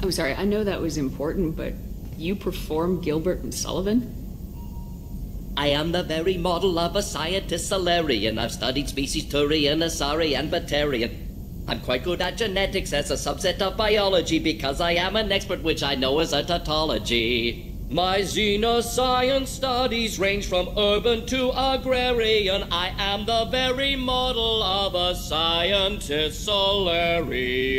I'm sorry, I know that was important, but you perform Gilbert and Sullivan? I am the very model of a scientist Salarian. I've studied species Turian, Asari, and Batarian. I'm quite good at genetics as a subset of biology because I am an expert, which I know is a tautology. My xenoscience studies range from urban to agrarian. I am the very model of a scientist Salarian.